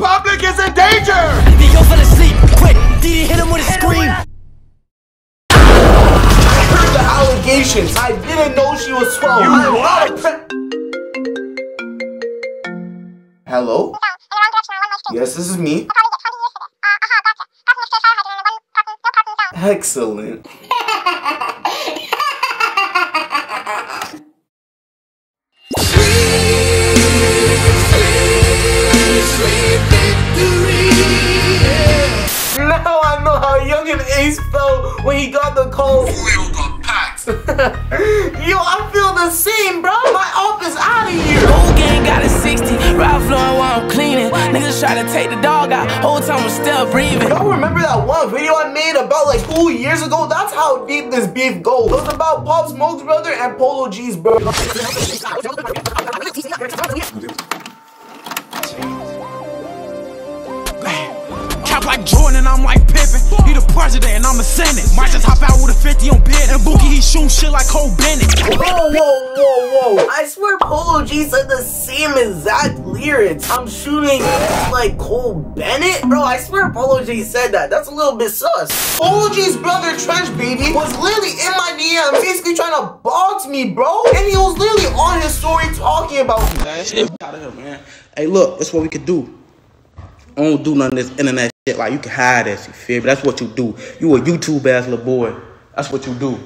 public is in danger! Yo fell asleep. Quick, Didi hit him with a scream. I heard the allegations. I didn't know she was 12. You I'm what? not a pre- Hello? Yes, this is me. Excellent. Know how Young and Ace felt when he got the call. Julio got packed. Yo, I feel the same, bro. My op is out of here. Whole gang got a 60. Ralph Lauren while I'm cleaning. Niggas try to take the dog out. Whole time I'm still breathing. Y'all remember that one video I made about like two years ago? That's how deep this beef goes. It was about Pop Smoke's brother and Polo G's brother. President and I'm a senate. Might just hop out with a 50 on bid. And Bookie, he shooting shit like Cole Bennett. Whoa, whoa, whoa, whoa. I swear Polo G said the same exact lyrics. I'm shooting like Cole Bennett? Bro, I swear Polo G said that. That's a little bit sus. Polo G's brother, Trench Baby, was literally in my DM basically trying to box me, bro. And he was literally on his story talking about me. That shit out of here, man. Hey, look, that's what we could do. I don't do none of this internet shit. Like, you can hide this, you feel me? That's what you do. You a YouTube ass little boy. That's what you do.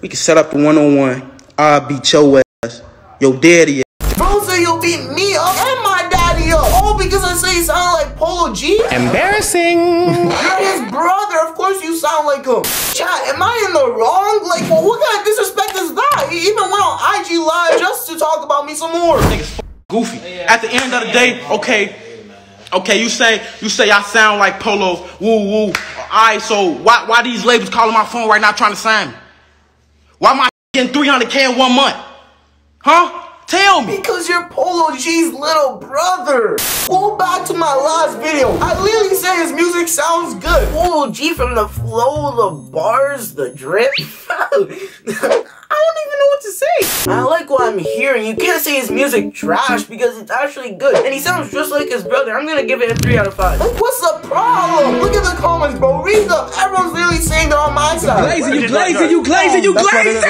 We can set up the one on one. I'll beat your ass. Your daddy ass. Bro said you'll beat me up and my daddy up. All because I say you sound like Polo G? Embarrassing. You're his brother. Of course you sound like him. Chat, am I in the wrong? Like, well, what kind of disrespect is that? He even went on IG Live just to talk about me some more. Goofy. At the end of the day, okay. Okay, you say you say I sound like Polo. woo woo. Alright, so why why these labels calling my phone right now trying to sign me? Why am I getting 300k in one month? Huh? Tell me. Because you're Polo G's little brother. Go back to my last video. I literally said his music sounds good. Polo G from the flow, the bars, the drip. I don't even know what to say. I like what I'm hearing. You can't say his music trash because it's actually good. And he sounds just like his brother. I'm gonna give it a 3 out of 5. What's the problem? Look at the comments, bro. Read them. Everyone's really saying they're on my side. you glazing, you glazing, you glazing.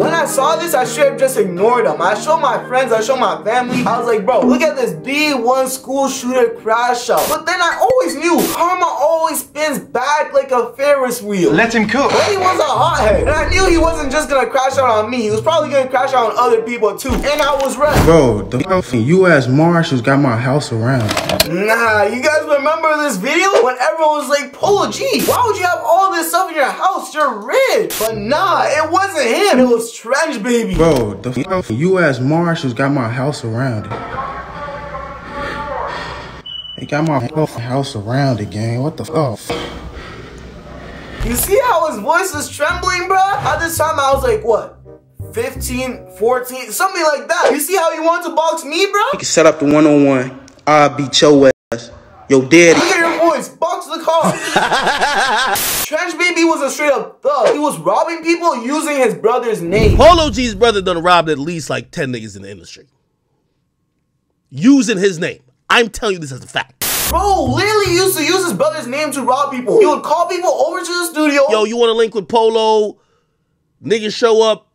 When I saw this, I should have just ignored them. I showed my friends, I showed my family. I was like, bro, look at this B1 school shooter crash out. But then I always knew karma always spins back like a Ferris wheel. Let him cook. But he was a hothead. And I knew he wasn't just gonna crash out on me. He was probably gonna crash out on other people too. And I was right. Bro, the U.S. Marshals got my house around. Nah, you guys remember this video? When everyone was like, Polo G, why would you have all this stuff in your house? You're rich. But nah, it wasn't him. It was Trench Baby. Bro, the U.S. Marshals got my house around it. They got my house around it, gang. What the fuck? You see how his voice is trembling, bruh? At this time, I was like, what? 15, 14, something like that. You see how he wanted to box me, bro? We can set up the one on one. I'll beat your ass. Your daddy. Look at your voice. Box the car. Trench Baby was a straight up thug. He was robbing people using his brother's name. Polo G's brother done robbed at least like 10 niggas in the industry. Using his name. I'm telling you this as a fact. Bro, literally used to use his brother's name to rob people. He would call people over to the studio. Yo, you want to link with Polo? Niggas show up.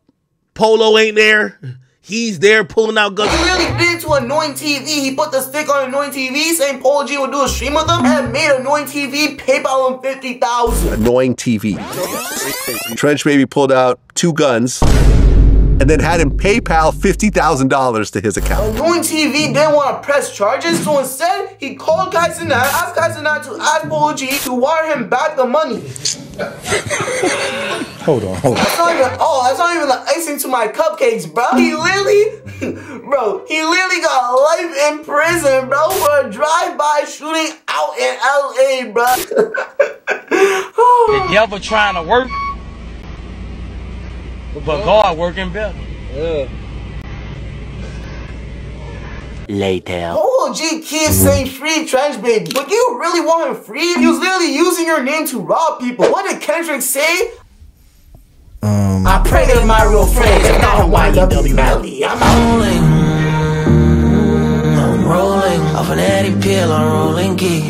Polo ain't there. He's there pulling out guns. He really did it to Annoying TV. He put the stick on Annoying TV saying Polo G would do a stream with him and made Annoying TV PayPal him 50000 annoying TV. Trench Baby pulled out two guns and then had him PayPal $50,000 to his account. Annoying TV didn't want to press charges, so instead he called Kai Cenat, asked Kai Cenat to ask Polo G to wire him back the money. Hold on, hold on. That's not even oh, that's not even the icing to my cupcakes, bro. He literally, bro, he literally got life in prison, bro, for a drive-by shooting out in LA, bro. The devil trying to work, but God working better. Later. Polo G keeps saying free trench baby, but you really want him free? He was literally using your name to rob people. What did Kendrick say? Um, I pray they're my real friends, and not a YNW Melly. I'm. Rolling. I'm rolling. Off an Eddie pill, I'm rolling key.